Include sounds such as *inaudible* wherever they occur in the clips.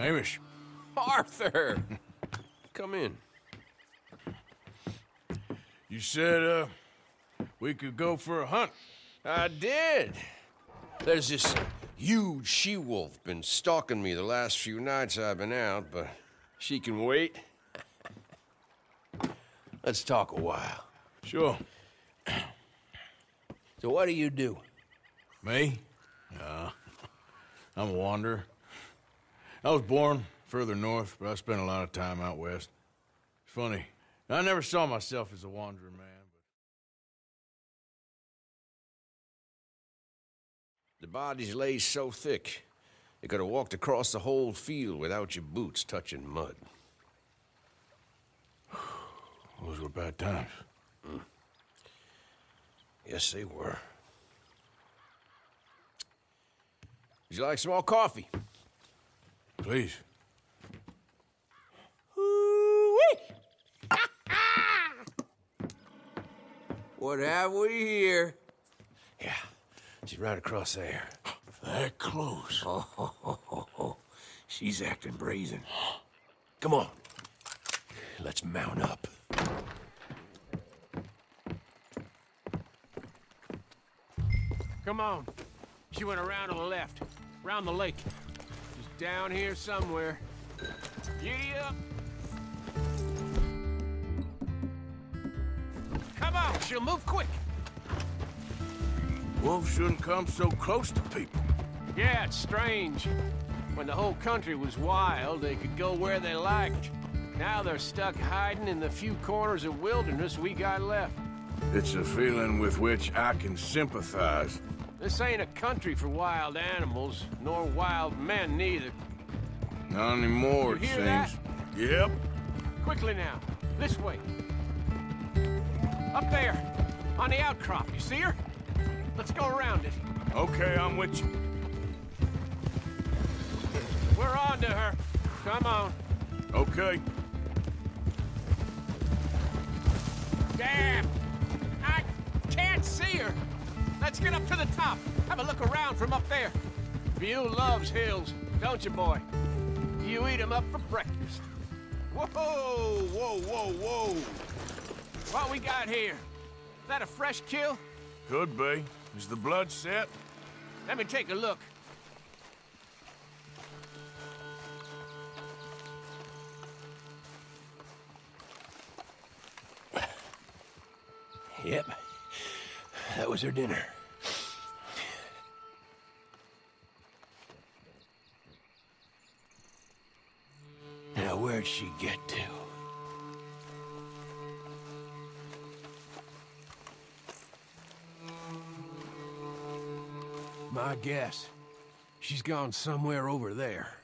Hamish. Arthur! Come in. You said, uh, we could go for a hunt. I did. There's this huge she-wolf been stalking me the last few nights I've been out, but she can wait. Let's talk a while. Sure. So what do you do? Me? Uh, I'm a wanderer. I was born further north, but I spent a lot of time out west. It's funny. I never saw myself as a wandering man. The bodies lay so thick, you could have walked across the whole field without your boots touching mud. *sighs* Those were bad times. Mm. Yes, they were. Would you like some more coffee? Please. *laughs* what have we here? Yeah, she's right across there. That close. Oh, oh, oh, oh, she's acting brazen. Come on. Let's mount up. Come on. She went around to the left, around the lake. Down here somewhere. Giddy up. Come on, she'll move quick. Wolves shouldn't come so close to people. Yeah, it's strange. When the whole country was wild, they could go where they liked. Now they're stuck hiding in the few corners of wilderness we got left. It's a feeling with which I can sympathize. This ain't a country for wild animals, nor wild men neither. Not anymore, you it hear seems. That? Yep. Quickly now. This way. Up there. On the outcrop. You see her? Let's go around it. Okay, I'm with you. We're on to her. Come on. Okay. Damn! I can't see her. Let's get up to the top. Have a look around from up there. Buell loves hills, don't you, boy? You eat 'em up for breakfast. Whoa, whoa, whoa, whoa. What we got here? Is that a fresh kill? Could be. Is the blood set? Let me take a look. Yep. That was her dinner. Now, where'd she get to? My guess. She's gone somewhere over there.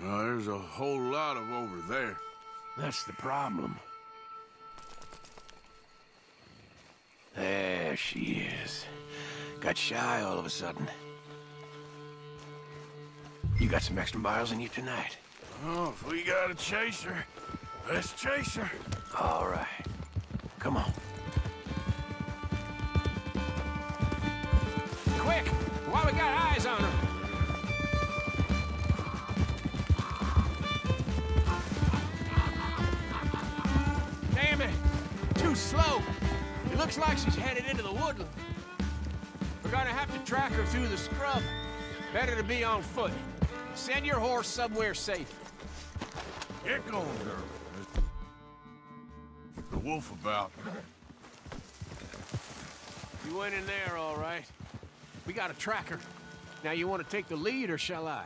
No, there's a whole lot of over there. That's the problem. There she is. Got shy all of a sudden. You got some extra miles in you tonight. Oh, if we gotta chase her, let's chase her. All right. Come on. Quick! While we got eyes on her! Damn it! Too slow! It looks like she's headed into the woodland. We're gonna have to track her through the scrub. Better to be on foot. Send your horse somewhere safe. Get going, girl. There's the wolf about. You went in there, all right. We got a tracker. Now, you want to take the lead, or shall I?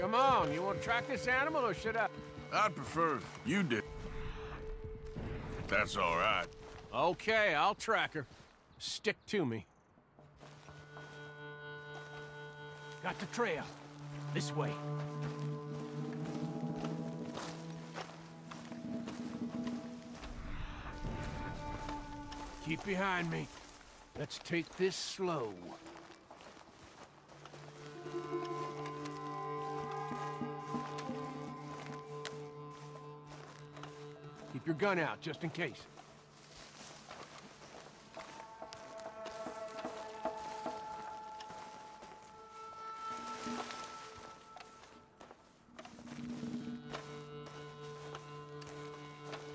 Come on, you want to track this animal, or should I? I'd prefer you did. That's all right. Okay, I'll track her. Stick to me. Got the trail. This way. Keep behind me. Let's take this slow. your gun out, just in case.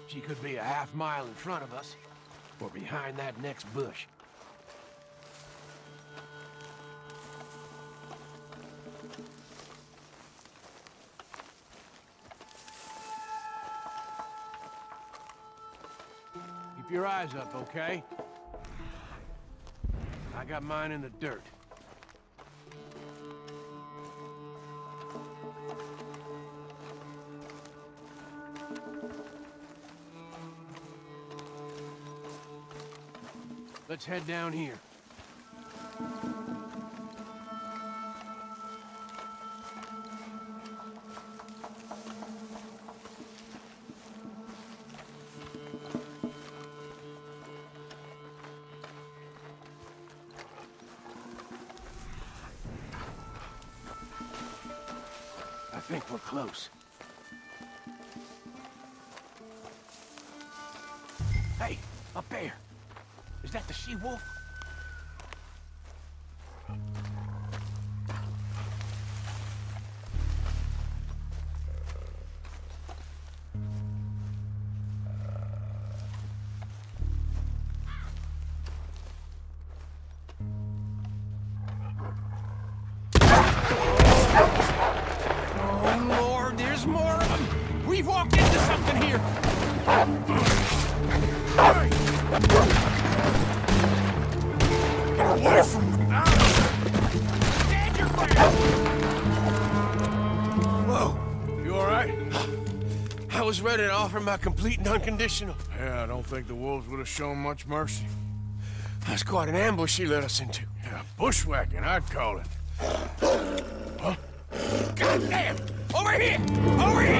She could be a half mile in front of us, or behind that next bush. Keep your eyes up, okay? I got mine in the dirt. Let's head down here. Think we're close. Hey, up there. Is that the she-wolf? We've walked into something here! Get away from me! Ah. Stand your ground! Whoa, You all right? I was ready to offer my complete and unconditional. Yeah, I don't think the wolves would have shown much mercy. That's quite an ambush she led us into. Yeah, bushwhacking, I'd call it. God damn! Over here! Over here!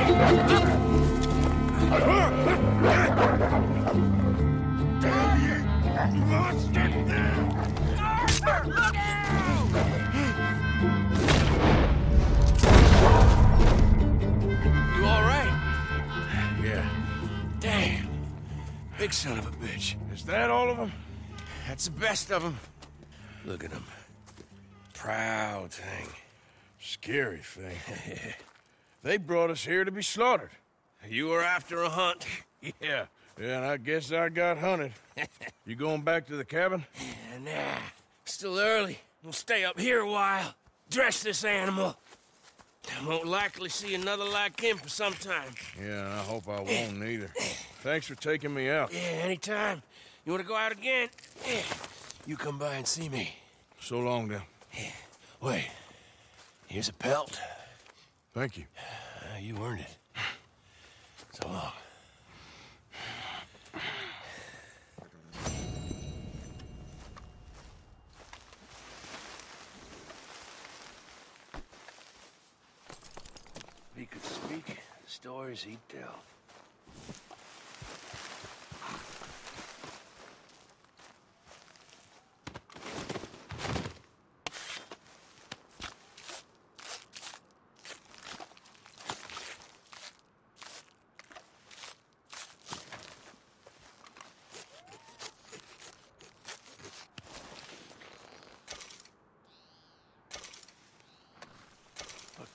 Arthur, look out! You all right? Yeah. Damn. Big son of a bitch. Is that all of them? That's the best of them. Look at him. Proud thing. Scary thing. *laughs* they brought us here to be slaughtered. You were after a hunt. Yeah. *laughs* Yeah, and I guess I got hunted. *laughs* you going back to the cabin? Nah, still early. We'll stay up here a while. Dress this animal. I Won't likely see another like him for some time. Yeah, I hope I *laughs* won't either. Thanks for taking me out. Yeah, anytime. You want to go out again? Yeah. You come by and see me. So long, then. Wait. Here's a pelt. Thank you. Uh, you earned it. So long. If he could speak, the stories he'd tell.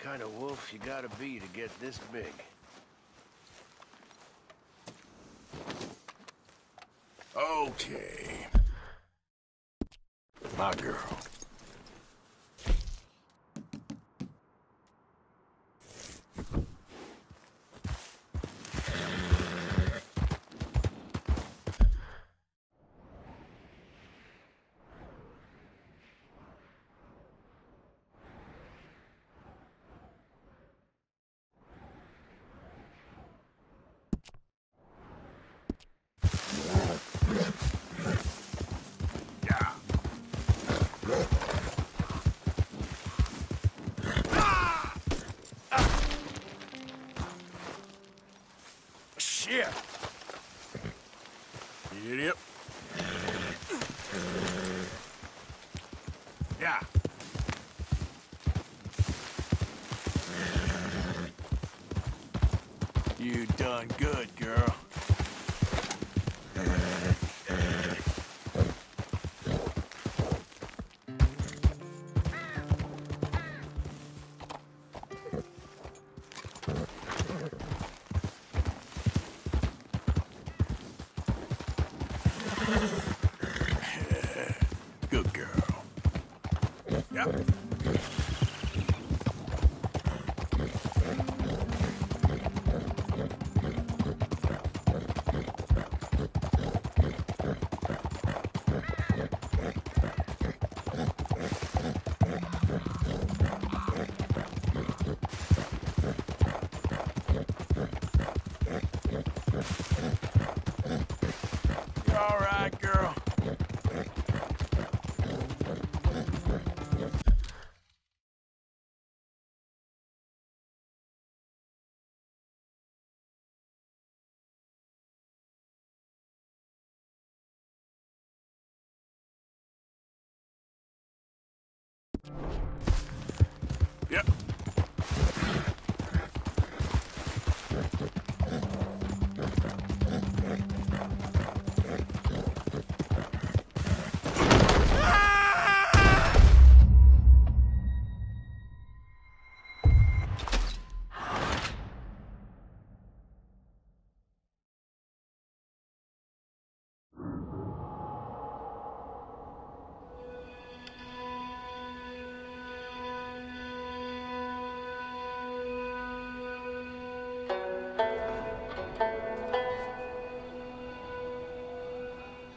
Kind of wolf you gotta be to get this big? Okay. My girl. You done good, girl. *laughs* good girl. Yep. Girl?